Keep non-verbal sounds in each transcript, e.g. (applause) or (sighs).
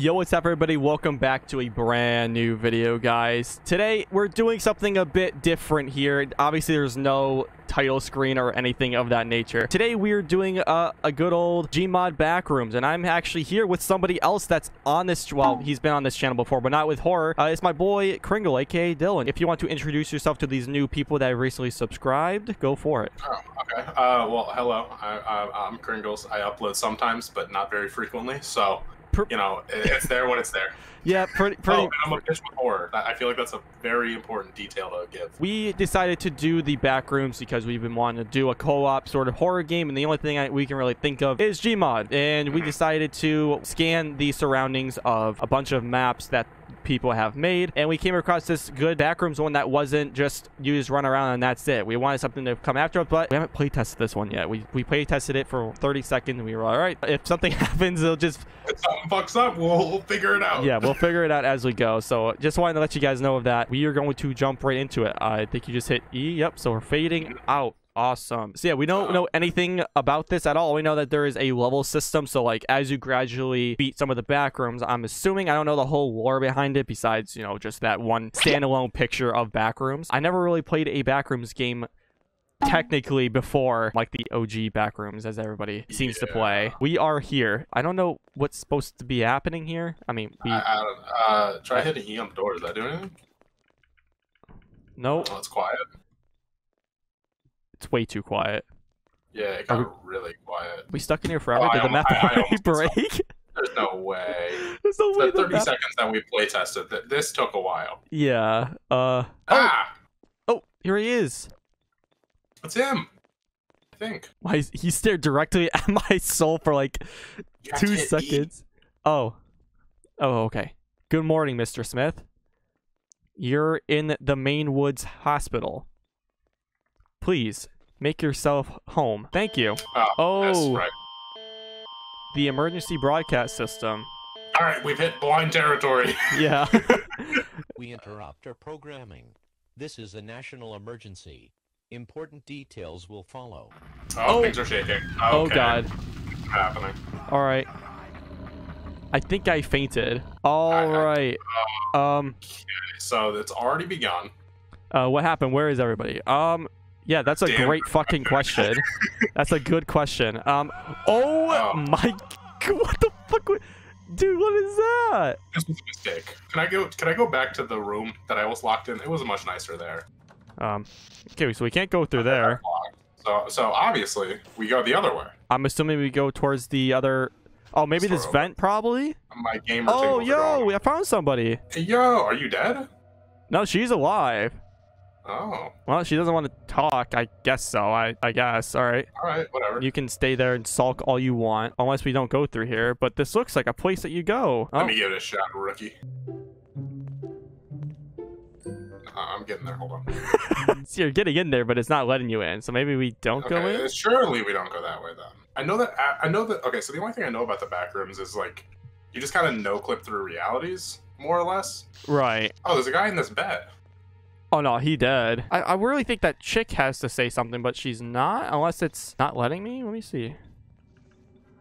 Yo, what's up everybody? Welcome back to a brand new video, guys. Today, we're doing something a bit different here. Obviously, there's no title screen or anything of that nature. Today, we're doing a, a good old Gmod Backrooms, and I'm actually here with somebody else that's on this, well, he's been on this channel before, but not with horror. Uh, it's my boy, Kringle, aka Dylan. If you want to introduce yourself to these new people that recently subscribed, go for it. Oh, okay. Uh, well, hello. I, I, I'm Kringles. I upload sometimes, but not very frequently. So, you know, it's there when it's there. (laughs) Yeah, oh, pretty, pretty. Oh, I'm a bitch with horror. I feel like that's a very important detail to give. We decided to do the back rooms because we've been wanting to do a co-op sort of horror game, and the only thing I, we can really think of is Gmod. And we mm-hmm. decided to scan the surroundings of a bunch of maps that people have made and we came across this good backrooms one that wasn't just you just run around and that's it we wanted something to come after us but we haven't play tested this one yet we we play tested it for 30 seconds and we were all right if something (laughs) happens it'll just something fucks up we'll, figure it out yeah we'll figure it out as we go so just wanted to let you guys know of that we are going to jump right into it i think you just hit e yep so we're fading out Awesome. So yeah, we don't know anything about this at all. We know that there is a level system. So like as you gradually beat some of the back rooms, I'm assuming I don't know the whole lore behind it besides, you know, just that one standalone picture of back rooms. I never really played a backrooms game technically before like the OG backrooms as everybody seems yeah. to play. We are here. I don't know what's supposed to be happening here. I mean, we I, I uh try hitting E on the door. Is that doing anything? Nope. Oh, it's quiet. It's way too quiet. Yeah, it got we, really quiet. We stuck in here forever? Oh, Did I, the map I, I break? (laughs) There's no way. (laughs) There's no way. The 30 map... seconds that we play tested, this took a while. Yeah. Uh. Ah! Oh, oh here he is. It's him. I think. Why he stared directly (laughs) at my soul for like two seconds. Eat. Oh. Oh, okay. Good morning, Mr. Smith. You're in the Maine Woods Hospital. Please, make yourself home. Thank you. Oh, oh right. the emergency broadcast system. All right, we've hit blind territory. (laughs) yeah. (laughs) we interrupt our programming. This is a national emergency. Important details will follow. Oh, oh. things are shaking. Okay. Oh, God. What's happening? All right. I think I fainted. All I, right. I, um. Okay, so it's already begun. Uh, what happened? Where is everybody? Um, yeah, that's a Damn. great fucking question. (laughs) that's a good question. Um, oh, oh. my, (laughs) what the fuck? Dude, what is that? This was a mistake. Can I go? Can I go back to the room that I was locked in? It was much nicer there. Um, okay, so we can't go through there. So, so obviously we go the other way. I'm assuming we go towards the other. Oh, maybe sort this of. vent, probably. My gamer. Oh, yo, I found somebody. Yo, are you dead? No, she's alive. Oh. Well, she doesn't want to talk. I guess so. I, I guess. All right. All right, whatever. You can stay there and sulk all you want, unless we don't go through here. But this looks like a place that you go. Let oh. me give it a shot, rookie. I'm getting there. Hold on. (laughs) so you're getting in there, but it's not letting you in. So maybe we don't okay, go in. Surely we don't go that way then. I know that. I know that. Okay, so the only thing I know about the back rooms is like, you just kind of no clip through realities, more or less. Right. Oh, there's a guy in this bed. Oh no, he dead. I, I really think that chick has to say something, but she's not, unless it's not letting me. Let me see.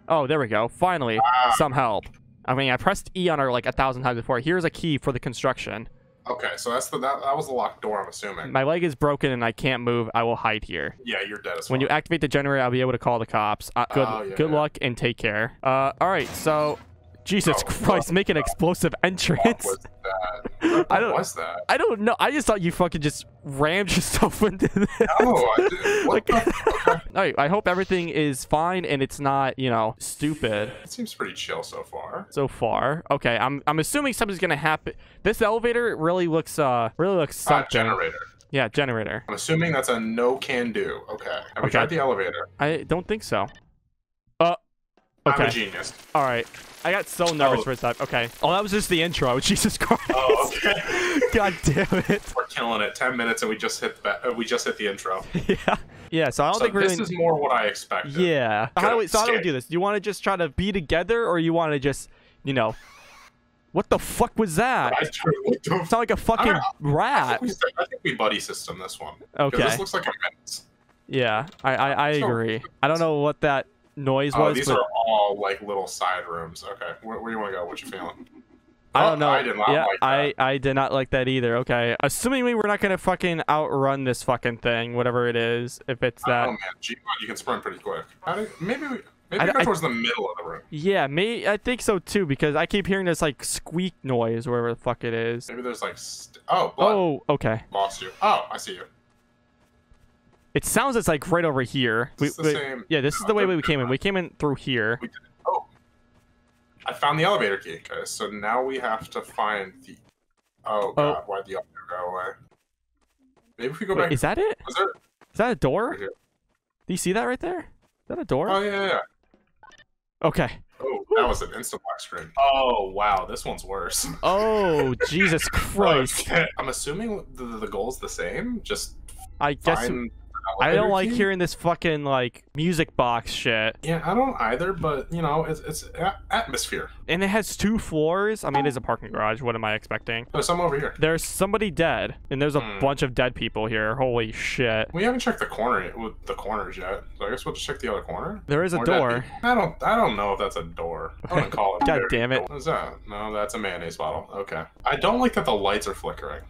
Oh, there we go. Finally, ah. some help. I mean, I pressed E on her like a thousand times before. Here's a key for the construction. Okay, so that's the that, that was the locked door, I'm assuming. My leg is broken and I can't move. I will hide here. Yeah, you're dead as well. When you activate the generator, I'll be able to call the cops. Uh, good oh, yeah, good yeah. luck and take care. Uh, all right, so Jesus Christ, make an explosive entrance. (laughs) I don't. What's that? I don't know. I just thought you fucking just rammed (laughs) yourself into this. No, I didn't. What (laughs) like. I hope everything is fine and it's not, you know, stupid. It seems pretty chill so far. So far, okay. I'm I'm assuming something's gonna happen. This elevator really looks uh really looks uh, something. Uh, generator. Yeah, generator. I'm assuming that's a no can do. Okay. Have okay. we tried the elevator? I don't think so. Okay. I'm a genius. All right. I got so nervous oh. for a second. Okay. Oh, that was just the intro. (laughs) Jesus Christ. Oh, okay. (laughs) God damn it. We're killing it. Ten minutes and we just hit the, uh, we just hit the intro. (laughs) yeah. Yeah. So I don't so think we're. This really... is more what I expected. Yeah. How do we? So how do we do this? Do you want to just try to be together, or you want to just, you know? What the fuck was that? I Sound like a fucking rat. I think, we, I think, we, buddy system this one. Okay. This looks like a mess. Yeah, I I, I agree. I don't know what that noise Oh, was, these but are all like little side rooms. Okay, where, where you want to go? What you feeling? (laughs) I Oh, don't know. I did not yeah, like that. I I did not like that either. Okay, assuming we we're not gonna fucking outrun this fucking thing, whatever it is, if it's that. Oh man, G you can sprint pretty quick. Do, maybe we maybe I- go I- towards the middle of the room. Yeah, me. I think so too because I keep hearing this like squeak noise, wherever the fuck it is. Maybe there's like st- oh blood. Oh, okay. lost you. Oh, I see you. It sounds it's like right over here. It's the same- Yeah, this is the way we came in. We came in through here. We did. Oh, I found the elevator key. Okay, so now we have to find the. Oh, oh god, why'd the elevator go away? Maybe if we go Wait, back. is that it? Was there? Is that a door? Right. Do you see that right there? Is that a door? Oh yeah, yeah, yeah. Okay. Oh, that was an instant black screen. Oh wow, this one's worse. (laughs) Oh, Jesus (laughs) Christ. (laughs) I'm assuming the, the goal's the same. Just I guess find. I don't like hearing this fucking like music box shit. Yeah, I don't either, but you know, it's it's a- atmosphere. And it has two floors. I mean, it's a parking garage. What am I expecting? There's some over here. There's somebody dead, and there's a Hmm. bunch of dead people here. Holy shit. We haven't checked the corner yet, with the corners yet, so I guess we'll just check the other corner. There is a door. (laughs) I don't. I don't know if that's a door. I wouldn't (laughs) call it. God damn it. What is that? No, that's a mayonnaise bottle. Okay. I don't like that the lights are flickering.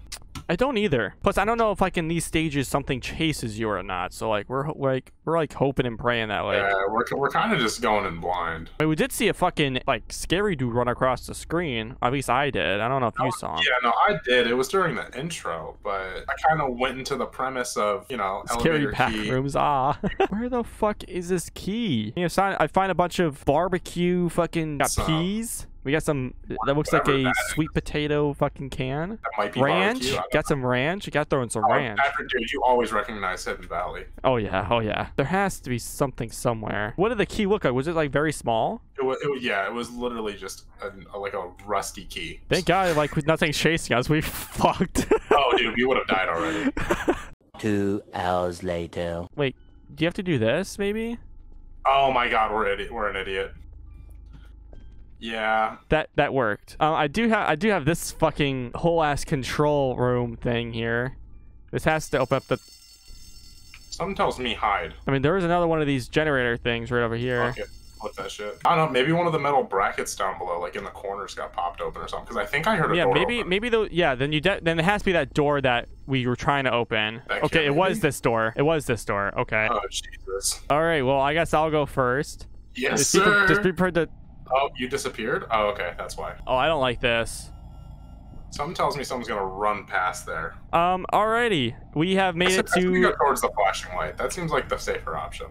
I don't either. Plus, I don't know if like in these stages something chases you or not. So like we're like we're like hoping and praying that way. yeah, we're we're kind of just going in blind. But we did see a fucking like scary dude run across the screen. At least I did. I don't know if you saw him. Yeah, no, I did. It was during the intro, but I kind of went into the premise of you know Scary elevator back key. rooms. Ah, (laughs) where the fuck is this key? You know, sign- I find a bunch of barbecue fucking So- peas. We got some. Uh, that looks like a that sweet potato fucking can. That might be Ranch. barbecue. I don't Got some ranch. You got throwing some know. ranch. Patrick, dude, you always recognize Hidden Valley. Oh yeah. Oh yeah. There has to be something somewhere. What did the key look like? Was it like very small? It was, it was yeah, it was literally just a, a- like a rusty key. Thank God, like with nothing chasing us, we (laughs) fucked. Oh, dude, we would have died already. (laughs) Two hours later. Wait, do you have to do this maybe? Oh my god, we're idiot. We're an idiot. Yeah, That that worked. Um, I do have I do have this fucking whole ass control room thing here. This has to open up the. something tells me hide. I mean, there is another one of these generator things right over here. Fuck it. Flip that shit. I don't know. Maybe one of the metal brackets down below, like in the corners, got popped open or something. Because I think I heard a Yeah, door maybe open. maybe the yeah. Then you de- then it has to be that door that we were trying to open. That Okay, it was this door. It was this door. Okay. Oh Jesus. All right. Well, I guess I'll go first. Yes, just, be, sir. just be prepared to. Oh, you disappeared. Oh, okay, that's why. Oh, I don't like this. Something tells me someone's gonna run past there. Um. Alrighty, we have made it we to. go towards the flashing light. That seems like the safer option.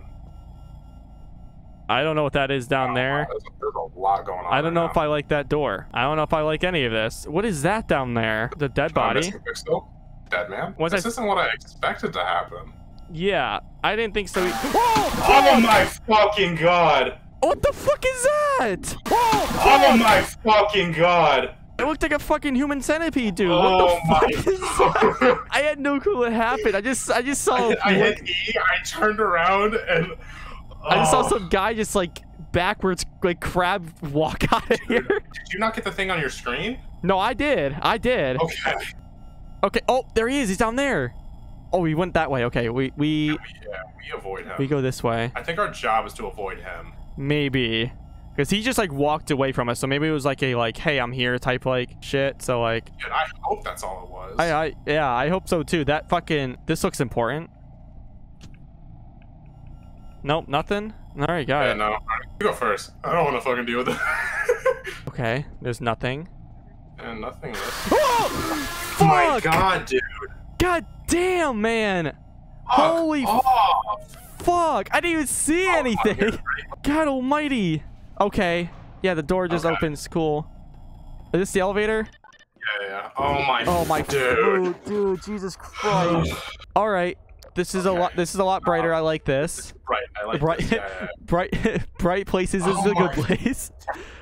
I don't know what that is down Oh, there. wow, There's, there's a lot going on. I don't right know now. if I like that door. I don't know if I like any of this. What is that down there? The dead body? Dead man. Was this I- isn't what I expected to happen. Yeah, I didn't think so. Whoa! (gasps) Oh my fucking god! What the fuck is that? Whoa! Oh, oh, oh my fucking god! It looked like a fucking human centipede, dude. Oh what the oh my fuck is that? I had no clue what happened. I just, I just saw, I, I hit E, I turned around and. I just saw Oh. some guy just like backwards, like crab walk (laughs) out of here. Did you not get the thing on your screen? No, I did. I did. Okay. Okay. Oh, there he is. He's down there. Oh, we went that way. Okay. We we Yeah, we avoid him. we go this way. I think our job is to avoid him. Maybe. Because he just like walked away from us, so maybe it was like a like, "Hey, I'm here" type like shit. So like, And I hope that's all it was. I I yeah, I hope so too. That fucking this looks important. Nope, nothing. All right, got yeah, it. no. You go first. I don't want to fucking deal with it. (laughs) Okay, there's nothing. and nothing. (laughs) Oh, Oh my fuck! god, dude. God damn, man! Fuck Holy off. Fuck! I didn't even see Oh, anything. (laughs) God Almighty. Okay, yeah, the door just Okay. opens. Cool. Is this the elevator? Yeah, yeah. Oh my. Oh my dude. Oh, dude, Jesus Christ. (sighs) All right, this is a lot. This is a lot brighter. I like this. Right. I like Bright, this. Yeah, yeah, (laughs) bright, (laughs) bright places oh is Oh a good place.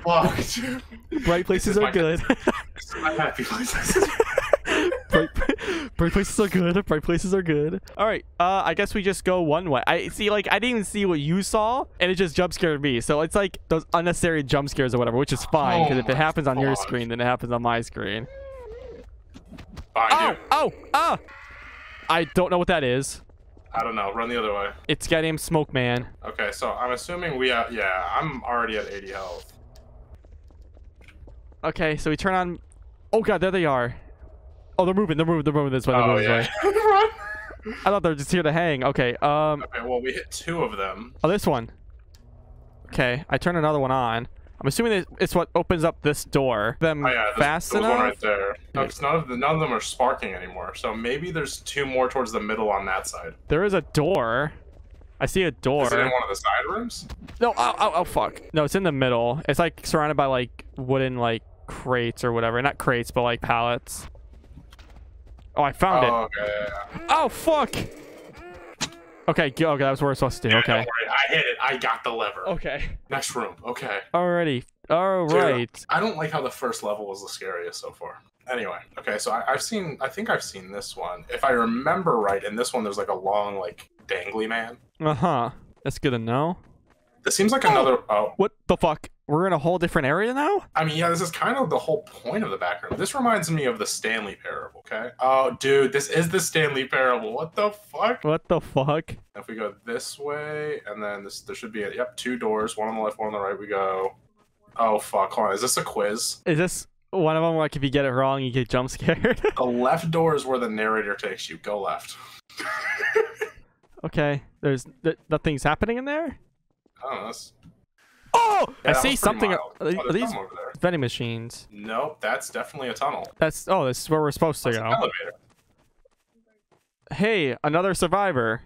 Fuck, dude. Bright places are my- good. This is my happy place. Bright, bright places are good. Bright places are good. All right. Uh, I guess we just go one way. I see. Like, I didn't even see what you saw, and it just jump scared me. So it's like those unnecessary jump scares or whatever, which is fine because Oh if it happens on your screen, then it happens on my screen. Oh, you. oh, ah! I don't know what that is. I don't know. Run the other way. It's goddamn Smoke Man. Okay, so I'm assuming we have. Yeah, I'm already at 80 health. Okay, so we turn on. Oh god, there they are. Oh, they're moving. They're moving. They're moving this way. They're Oh moving yeah. this way. (laughs) Run. I thought they were just here to hang. Okay. Um. okay, well we hit two of them. Oh, this one. Okay, I turn another one on. I'm assuming it's what opens up this door. Them Oh yeah, there's, fast there was enough. one right there. No, 'cause none of the, none of them are sparking anymore. So maybe there's two more towards the middle on that side. There is a door. I see a door. Is it in one of the side rooms? No, oh, oh, oh, fuck. No, it's in the middle. It's like surrounded by like wooden like crates or whatever. Not crates, but like pallets. Oh, I found oh, it. okay. Oh, fuck. Okay, go- okay, that was where we're supposed to do. Yeah, Okay. I hit it. I got the lever. Okay. Next room. Okay. Alrighty. Alright. Dude. I don't like how the first level was the scariest so far. Anyway, okay, so I, I've seen. I think I've seen this one. If I remember right, in this one, there's like a long, like dangly man. Uh huh. That's good to know. This seems like another. Oh, What the fuck? We're in a whole different area now? I mean, yeah, this is kind of the whole point of the back room. This reminds me of the Stanley Parable. Okay. Oh, dude, this is the Stanley Parable. What the fuck? What the fuck? If we go this way, and then this, there should be a, yep, two doors, one on the left, one on the right. We go. Oh fuck! Hold on, is this a quiz? Is this one of them like if you get it wrong, you get jump scared? (laughs) The left door is where the narrator takes you. Go left. (laughs) okay. There's th- nothing's happening in there? I don't know. That's, Oh! yeah, I see something. Are, Oh, are these something over there. vending machines? Nope, that's definitely a tunnel. That's. Oh, this is where we're supposed to That's an go. elevator. Hey, another survivor.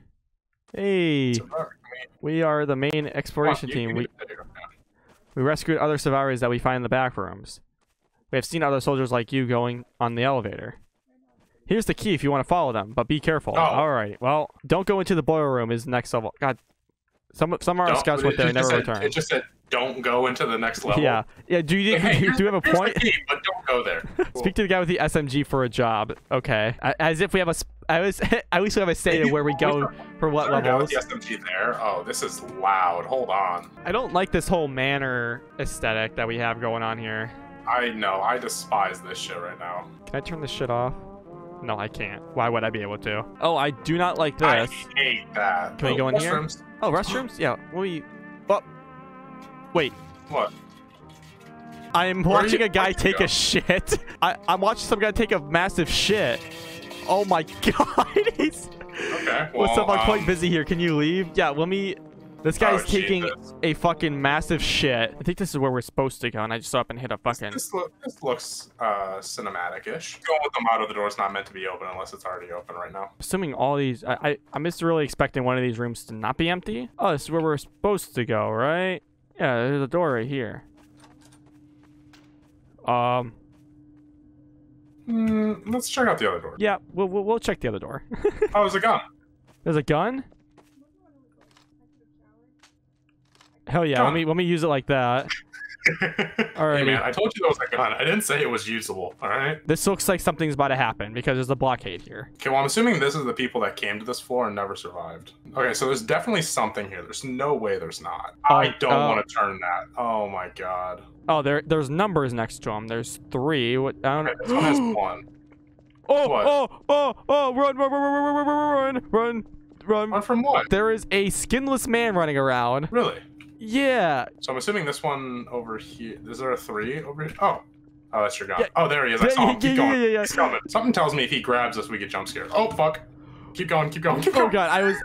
Hey, Survivor. We are the main exploration come on, you- team. you We, can do it. Yeah. we rescued other survivors that we find in the back rooms. We have seen other soldiers like you going on the elevator. Here's the key if you want to follow them, but be careful. Oh. All right. Well, don't go into the boiler room. Is next level. God, some some of our Don't- scouts went there and never said- returned. It just said, "Don't go into the next level." Yeah, yeah. Do you (laughs) hey, do, (laughs) do you have a point? key, but don't go there. Cool. (laughs) Speak to the guy with the SMG for a job. Okay, as if we have a. I was at least we have a say to where we go for what we levels. The SMG there. Oh, this is loud. Hold on. I don't like this whole manor aesthetic that we have going on here. I know. I despise this shit right now. Can I turn this shit off? No, I can't. Why would I be able to? Oh, I do not like this. I hate that. Can we Oh, go in here? restrooms. Oh, restrooms? Yeah. We. Oh. Wait. What? I'm watching you- a guy where'd you take a shit. I, I'm watching some guy take a massive shit. Oh my (laughs) god. He's. Okay. What's up? I'm quite um, busy here. Can you leave? Yeah, let me. This guy's Oh, taking Jesus. a fucking massive shit. I think this is where we're supposed to go, and I just saw up and hit a fucking. This, look, this looks uh, cinematic-ish. Going with the motto, the door's not meant to be open unless it's already open right now. Assuming all these, I, I I'm just really expecting one of these rooms to not be empty. Oh, this is where we're supposed to go, right? Yeah, there's a door right here. Um, Mm, let's check out the other door. yeah, we'll we'll, we'll check the other door. (laughs) Oh, there's a gun. there's a gun. Hell yeah, let me let me use it like that all right, hey man. I told you that was a gun. I didn't say it was usable. All right. This looks like something's about to happen because there's a blockade here. Okay, well, I'm assuming this is the people that came to this floor and never survived. Okay, so there's definitely something here. There's no way there's not. Oh, I don't oh. uh, want to turn that. Oh my god. Oh, there, there's numbers next to them. There's three. What? I don't okay, This one has (gasps) one. Oh, what? oh, oh, oh! Run, run, run, run, run, run, run, run! Run from what? There is a skinless man running around. Really? Yeah. So I'm assuming this one over here. Is there a three over here? Oh. Oh, that's your gun. Yeah. Oh, there he is. I Yeah, saw him. yeah, Keep yeah, going. yeah, yeah. He's coming. Something tells me if he grabs us, we get jump scared. Oh, fuck. Keep going, keep going, oh, keep Oh going. god, I was.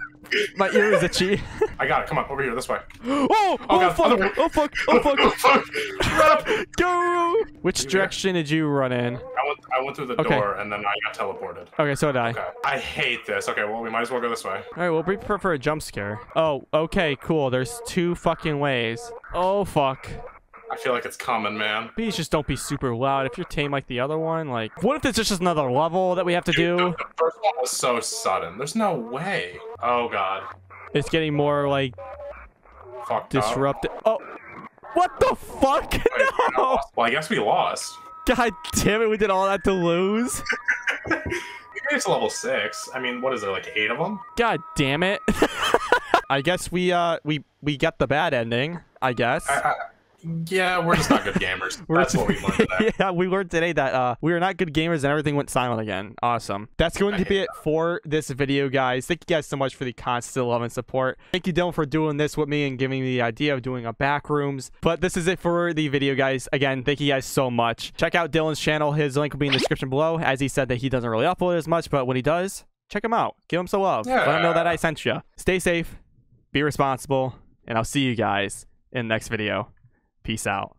My ear is itchy. (laughs) I got it. Come on, over here, this way. (gasps) Oh, oh, oh, God, fuck, way. oh fuck, oh (laughs) fuck, fuck. Run up. go! Which You direction did you run in? I went, I went through the Okay. door and then I got teleported. Okay, so did I. Okay. I hate this. Okay, well, we might as well go this way. All right, well, we prefer for a jump scare. Oh, okay, cool. There's two fucking ways. Oh fuck. I feel like it's coming, man. Please just don't be super loud. If you're tame like the other one, like, what if there's just another level that we have to do? The first one was so sudden. There's no way. Oh, God. It's getting more like Fucked up. disrupted. Oh, what the fuck? (laughs) Wait, No! Well, I guess we lost. God damn it, we did all that to lose. (laughs) We made it to level six. I mean, what is there, like eight of them? God damn it. (laughs) I guess we uh we we got the bad ending. I guess. I, I, Yeah, we're just not good gamers. (laughs) That's what we learned today. (laughs) yeah, we learned today that uh, we are not good gamers and everything went silent again. Awesome. That's going I to be it for this video, guys. Thank you guys so much for the constant love and support. Thank you, Dylan, for doing this with me and giving me the idea of doing a back rooms. But this is it for the video, guys. Again, thank you guys so much. Check out Dylan's channel. His link will be in the description below. As he said that he doesn't really upload as much, but when he does, check him out. Give him some love. Let him know that I sent you. Stay safe, be responsible, and I'll see you guys in the next video. Peace out.